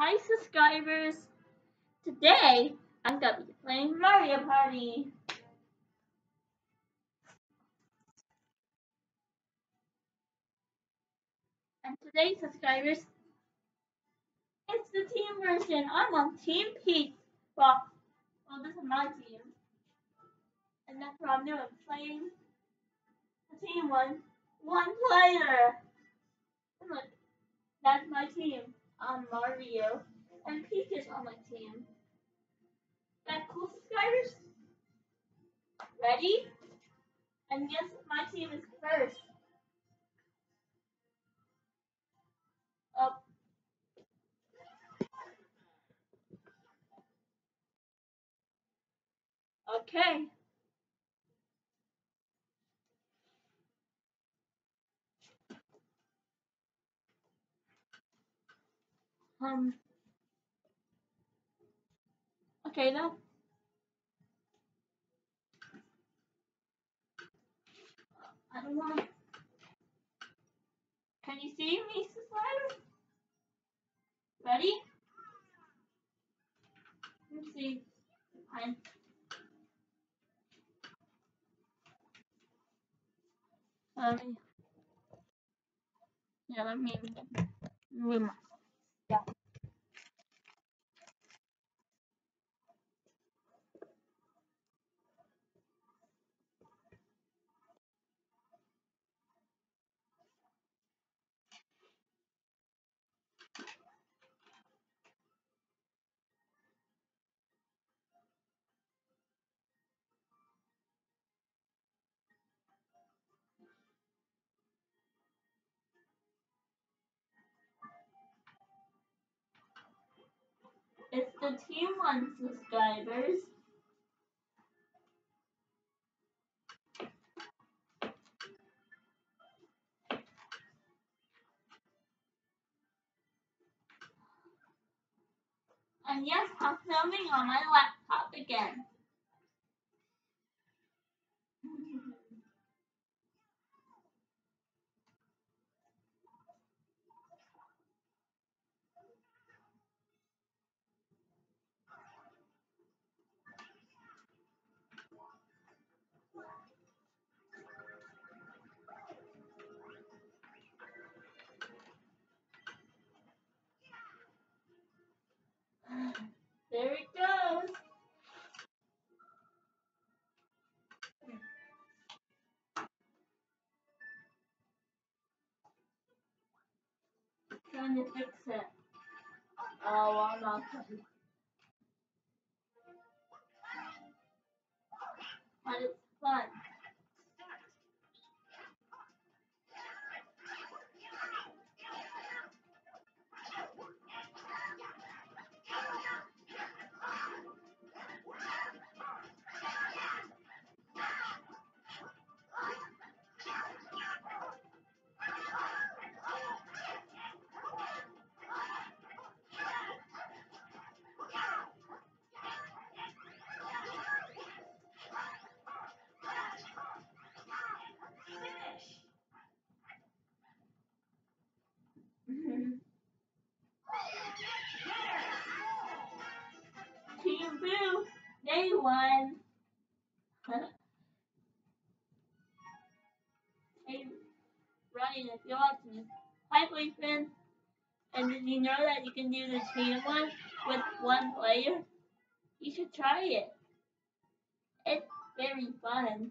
Hi subscribers! Today I'm gonna be playing Mario Party. And today subscribers, it's the team version. I'm on Team Peach. Well, well this is my team. And that's what I'm doing, playing the team one, one player. Look, that's my team. I'm Mario. And Peach is on my team. That cool subscribers? Ready? And guess my team is first. Up. Okay. Um. Okay, now. I don't know. Can you see me, subscribers? Ready? Let's see. Let me. Yeah, let me move my. Yeah. It's the Team One subscribers. And yes, I'm filming on my laptop again. Team Boo, they won. hey, Ryan, if you're watching this, hi boyfriend. And did you know that you can do the team one with one player? You should try it. It's very fun.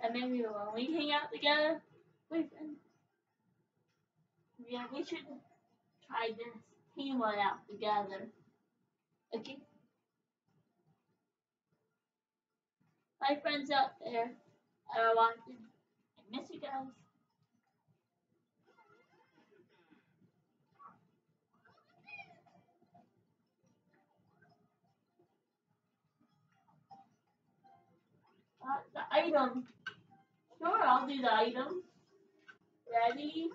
And maybe when we hang out together, boyfriend, yeah, we should try this team one out together. Okay? My friends out there are watching. I miss you guys. Uh, the item. Sure, I'll do the item. Ready?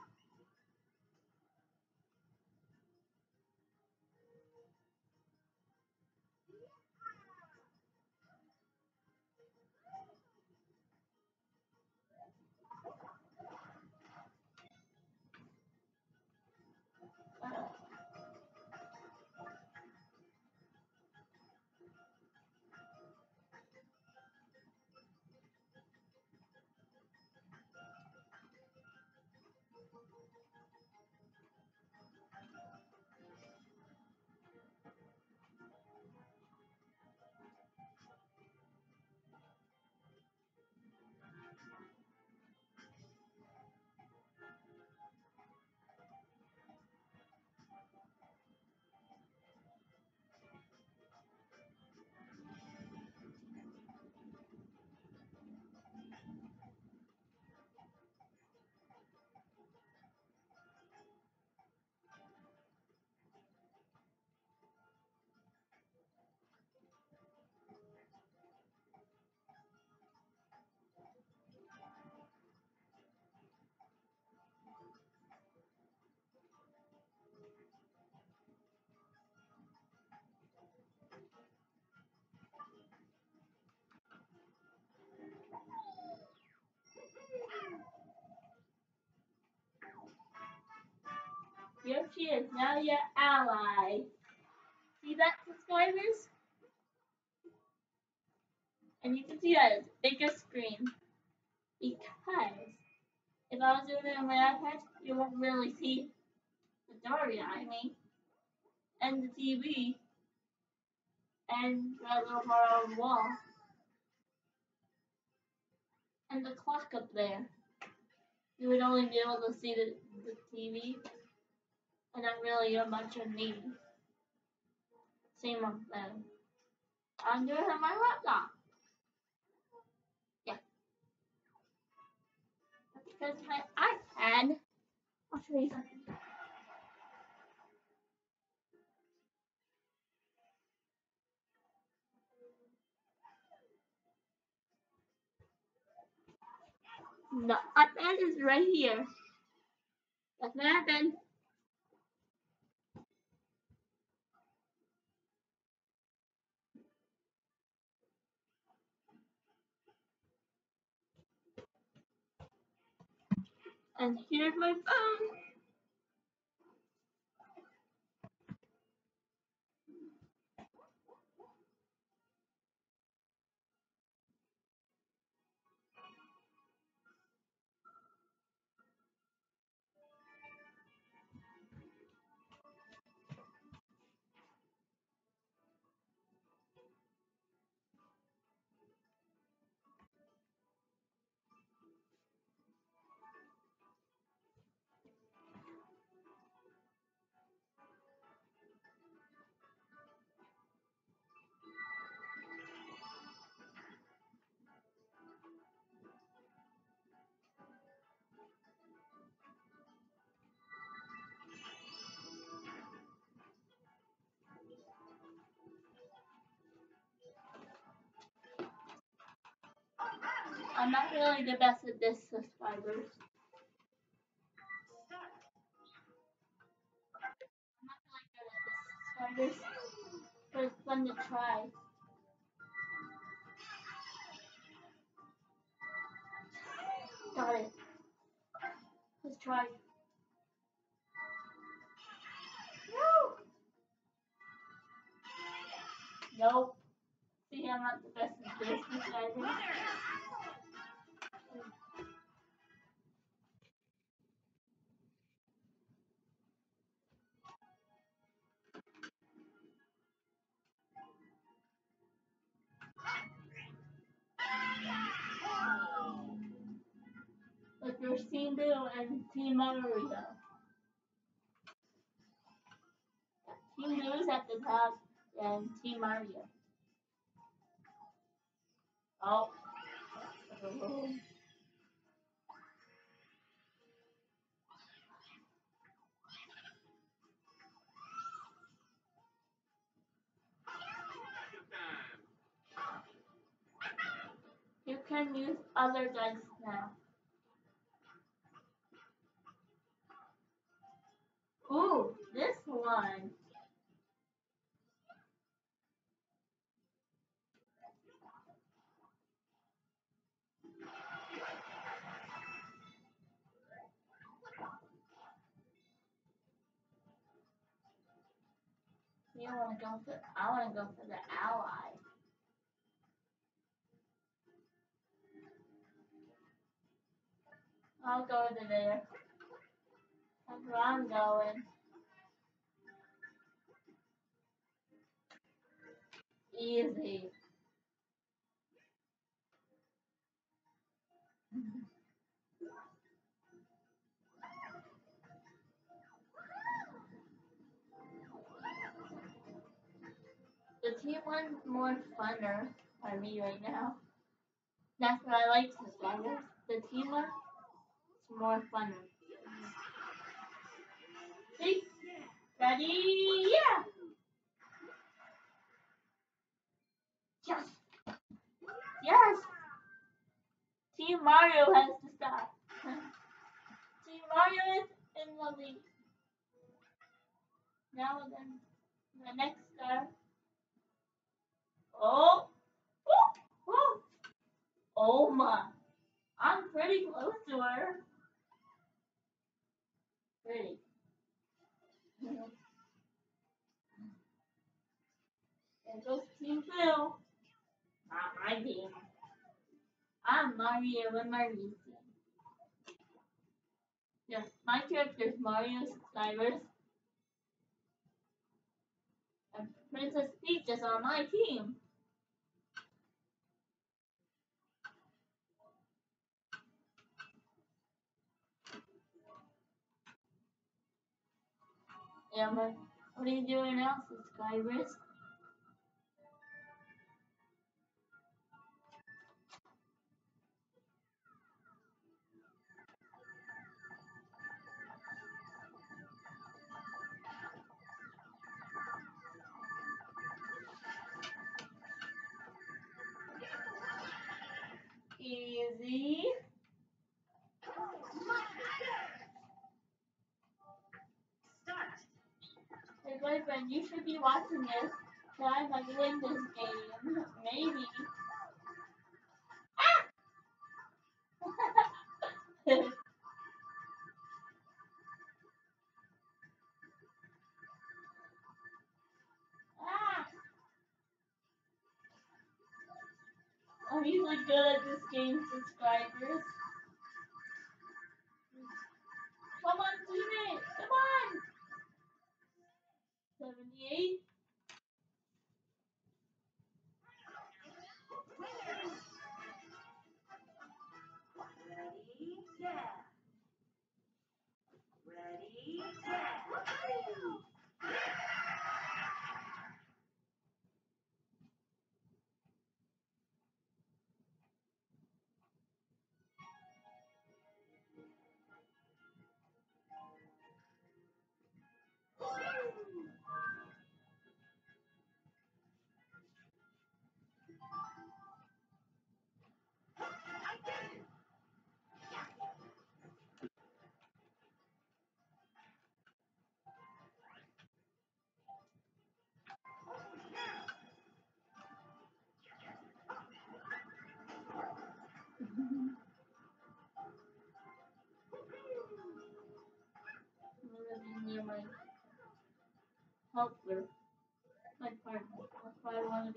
Here she is, now your ally. See that, subscribers? And you can see that it's bigger screen. Because if I was doing it on my iPad, you won't really see the door behind me. And the TV. And that little bar on the wall. And the clock up there. You would only be able to see the, the TV. And not really a bunch of me. Same on them. I'm on my laptop. Yeah. Because my iPad. I'll show you something. The iPad is right here. That's my iPad. And here's my phone. I'm not really the best at this, subscribers. I'm not really good at this, subscribers. But it's fun to try. Got it. Let's try. No. Nope. See, I'm not the best at this, subscribers. Blue and Team Mario. Team Blue's at the top and Team Mario. Oh. You can use other dice now. Ooh, this one. You want to go for? I want to go for the ally. I'll go to there. Where I'm going. Easy. The team one's more funner for me right now. That's what I like to say. The team is more funner. See? Ready? Yeah! Yes! Yes! Team Mario has to stop. Team Mario is in the lead. Now then, the next star. Oh! Oh! Oh! Oh my! I'm pretty close to her. Pretty. Team Blue. Not my team. I'm Mario and Marie's team. Yes, my character is Mario Skywars. And Princess Peach is on my team. Yeah, but what are you doing now, subscribers? Easy. Hey boyfriend, you should be watching this. I might win this game. Maybe. Ah! I'm usually good at this game, subscribers. Come on, teammate! Come on! 78. Ready, yeah. Ready, yeah. Helper, my partner. That's where I want to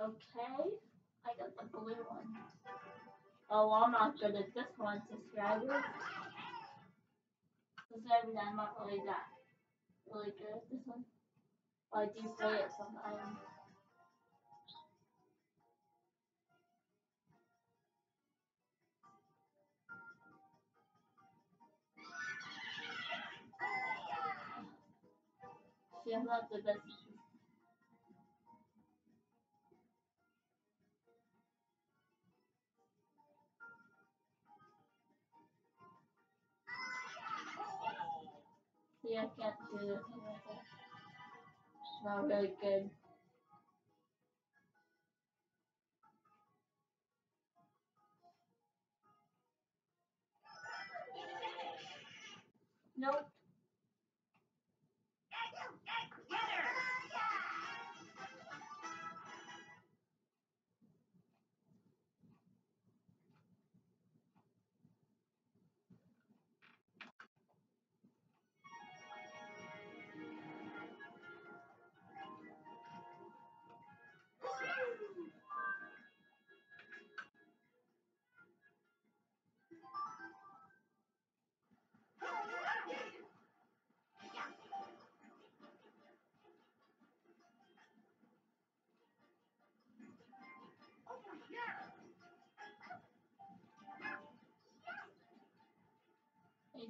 Okay, I got the blue one. Oh, I'm not good at this one, subscribers. Subscribers, I'm not really that really good at this one. But I do play it sometimes. See, I'm not the best. I can't do it. It's not really good. Nope.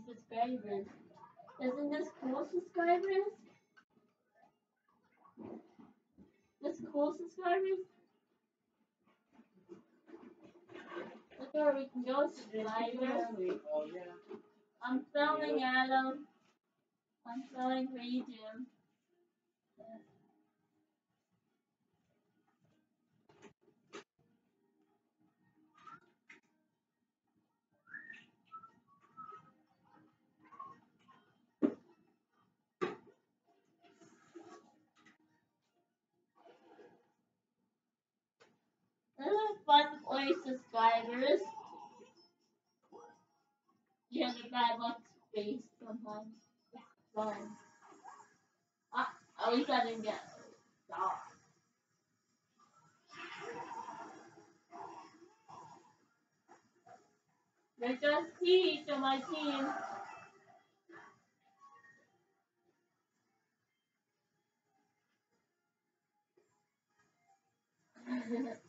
Subscribers. Isn't this cool, subscribers? This cool, subscribers? Look where we can go, subscribers. Oh, I'm filming, Adam. I'm filming for is a place, subscribers. Yeah, the bad luck face sometimes. It's fun. Uh, at least I didn't get shot. There's just Peach on my team.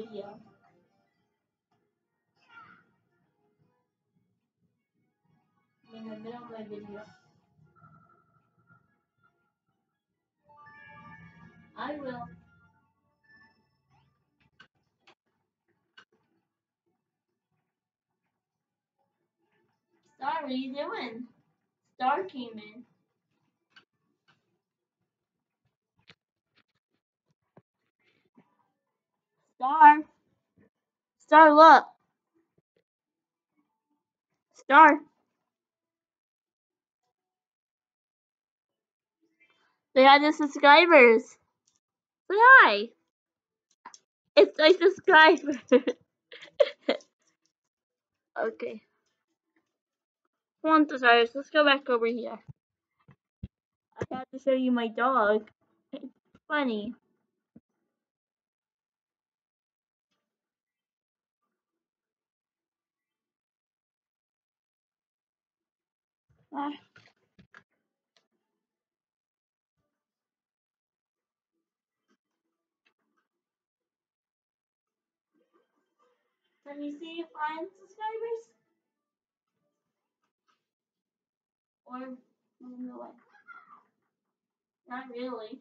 video. In the middle of my video. I will. Are you doing? Star came in. Star. Star, look. Star. Say hi the subscribers. Say hi. It's a subscriber. okay. Come on, subscribers. Let's go back over here. I have to show you my dog. It's funny. Ah. Let me see if I'm subscribers. Or move away. Not really.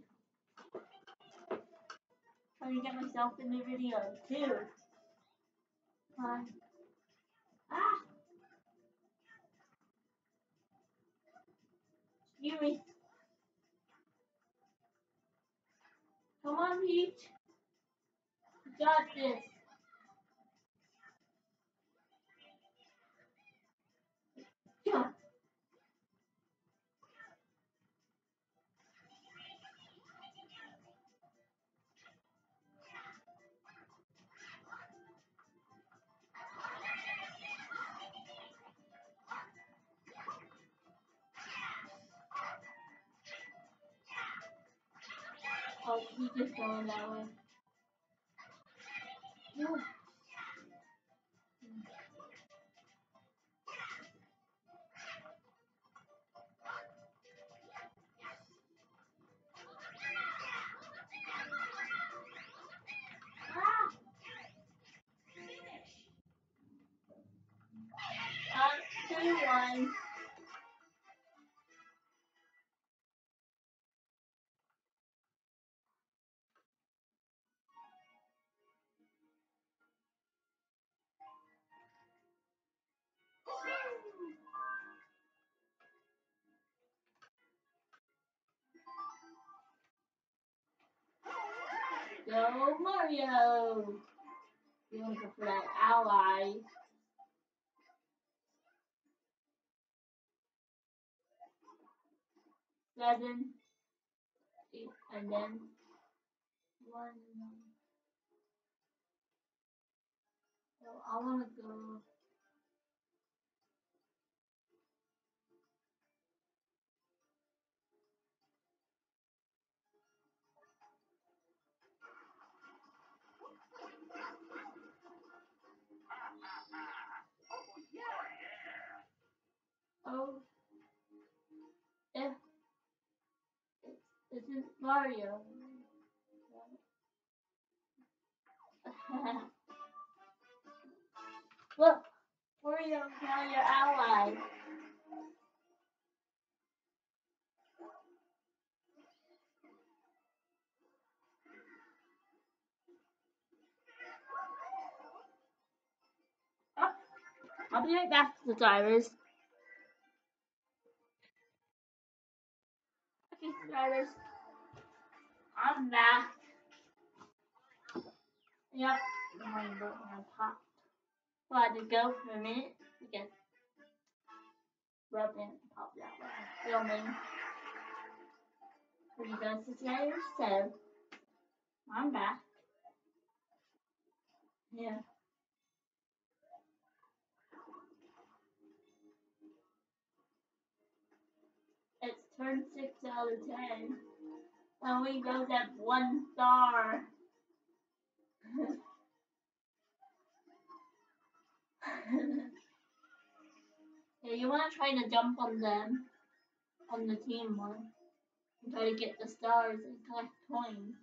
Trying to get myself in the video too. Uh, ah! Me. Come on, Peach. Got this. Yeah. He's just going that way. Go Mario. You want to that ally. Seven, eight, and then one. So I want to go. Oh, if this is Mario. Look, Mario's now your ally. I'll be right back, to the Okay, subscribers. I'm back. Yep, my boat popped. Well, I to go for a minute because rub and pop that way. Filming. For you guys subscribers, so I'm back. Yeah. It's turned 6 out of 10. And we goes at 1 star. yeah, you want to try to jump on them, on the team one, and try to get the stars and collect coins.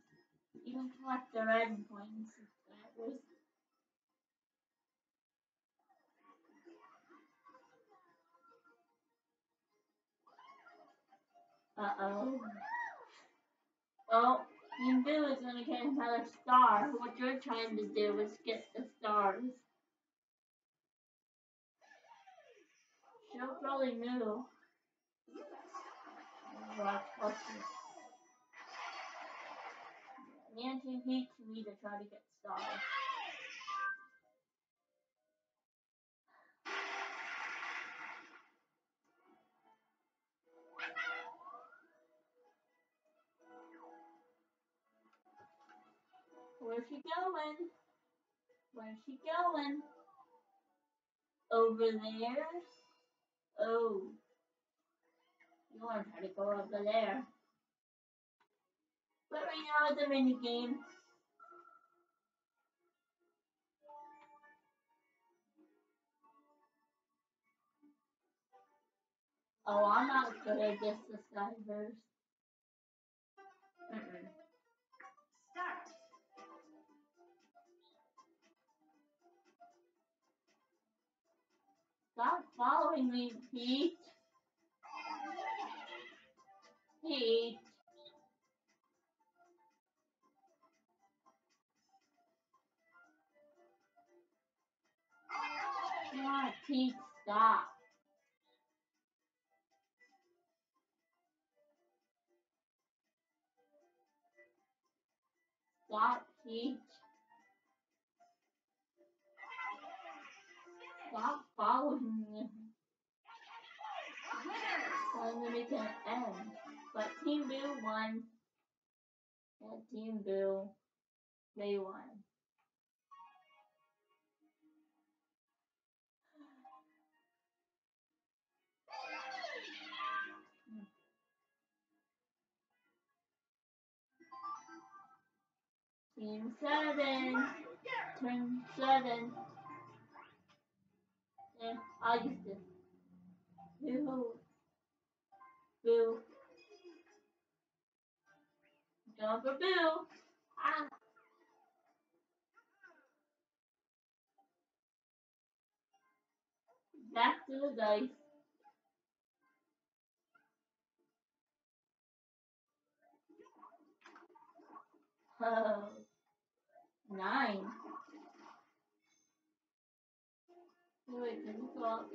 can collect the red coins. Subscribers. Uh oh. Well, Team Boo is gonna get another star. What you're trying to do is get the stars. She'll probably move. Watch, watch. Me to try to get stars. Going? Where's she going? Over there? Oh. You want to try to go over there. But right now it's a mini game. Oh, I'm not good at this, subscribers. Mm-mm. Stop following me, Pete. Pete. Come on, Pete, stop. Stop, Pete. Stop following me. Wanted to make an end, but Team Boo won. And Team Boo, they won. Team 7. Team 7 and Augustus, who Bill. Jump for Bill. Ah. Back to the dice. Uh, nine. Wait, can you go out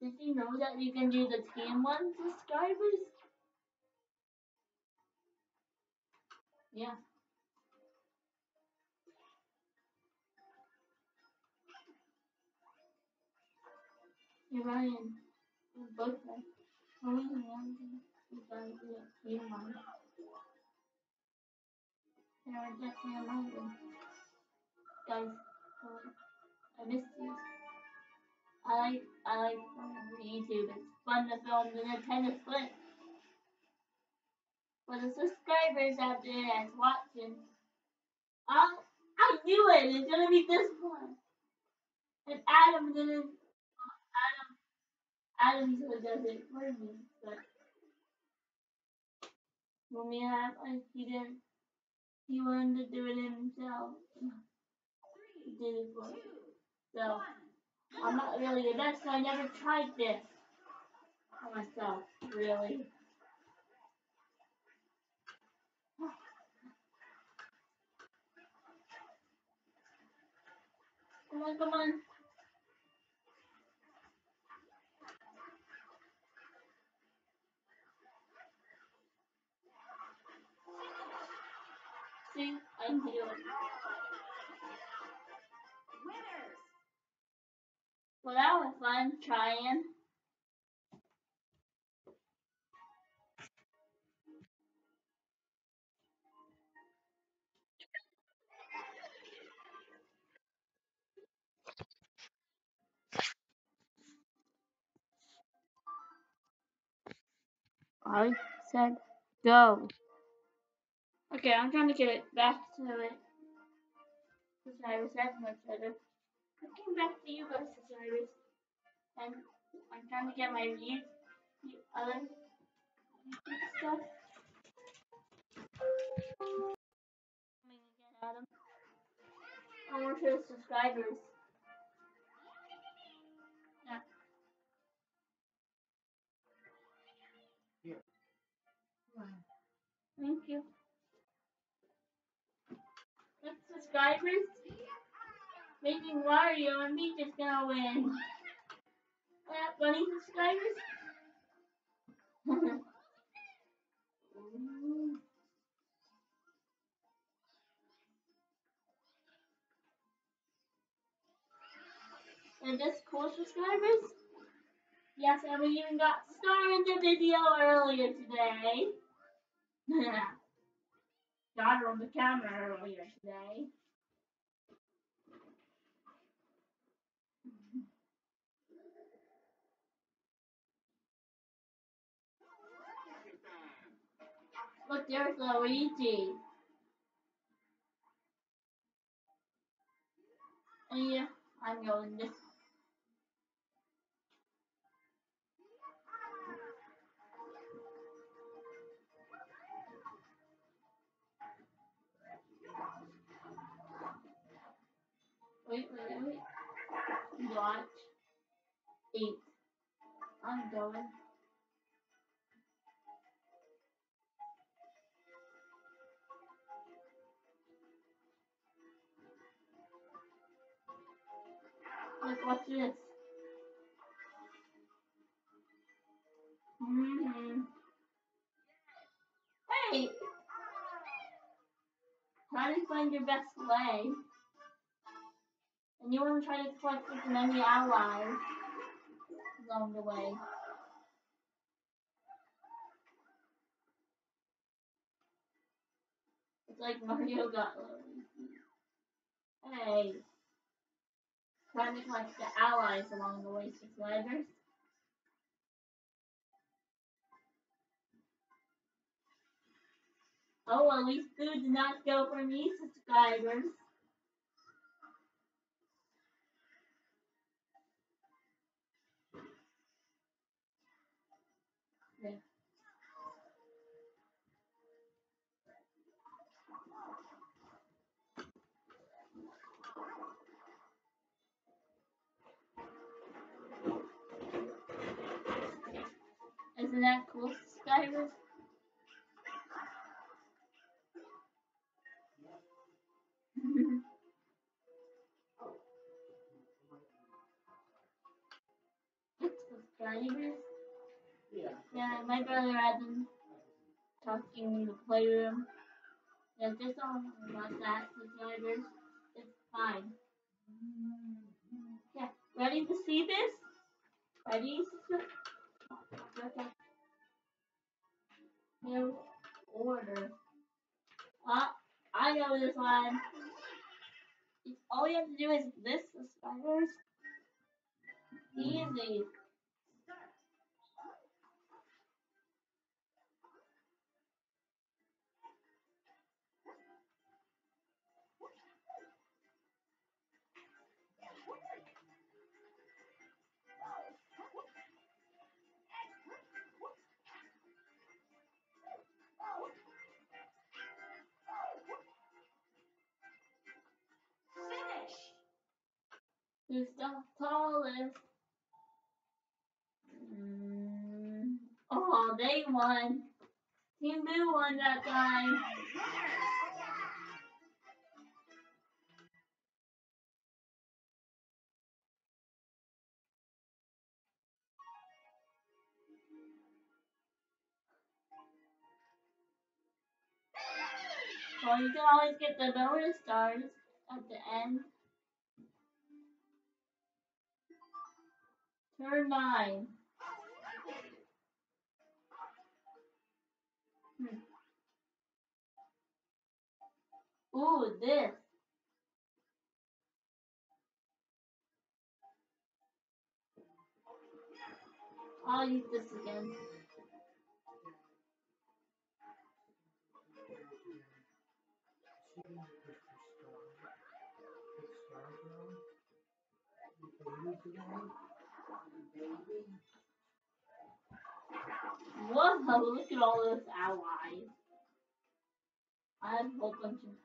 Did you know that you can do the team one subscribers? Yeah. Hey Ryan, both like, only one thing we gotta do team one. And I just remember, guys, uh, I missed you. I like I like YouTube. It's fun to film the Nintendo Switch. For the subscribers out there that's watching, I I knew it. It's gonna be this one. And Adam didn't. Adam Adam usually does it for me, but when we have like he didn't. He wanted to do it himself. He did it for me. So I'm not really the best. So I never tried this for myself. Really. Come on, come on. See, I can do. Winners. Well, that was fun trying. I said go. Okay, I'm trying to get it back to it. Subscribers, that's much better. I came back to you guys, subscribers. And I'm trying to get my views, the other stuff. Coming again, Adam. I want to the subscribers. Yeah. Thank you. Subscribers, making Mario and Peach is gonna win. Uh, bunny subscribers. And just cool subscribers. Yes, and we even got Star in the video earlier today. got her on the camera earlier today. Look, there's Luigi. And yeah, I'm going this. Wait, wait, wait. Watch. Eight. I'm going. Watch this. hmm Hey! Try to find your best way. And you want to try to collect as many allies along the way. It's like Mario got. Hey. Trying to collect the allies along the way, to subscribers. Oh, at least food did not go for me, subscribers. Isn't that cool, subscribers? it's subscribers. Yeah. Yeah, my brother them talking in the playroom. Yeah, just on about that subscribers. It's fine. Yeah, ready to see this? Ready? Okay. New order. Ah, I know this one. All you have to do is this spiders. Easy. Who's the tallest? Mm. Oh, they won. Team Blue won that time. Well, you can always get the bonus stars at the end. Turn nine. Hmm. Ooh, this. I'll use this again. Whoa, look at all those allies. I have a whole bunch of